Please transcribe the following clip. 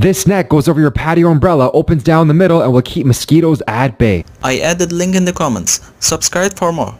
This net goes over your patio umbrella, opens down the middle, and will keep mosquitoes at bay. I added link in the comments. Subscribe for more.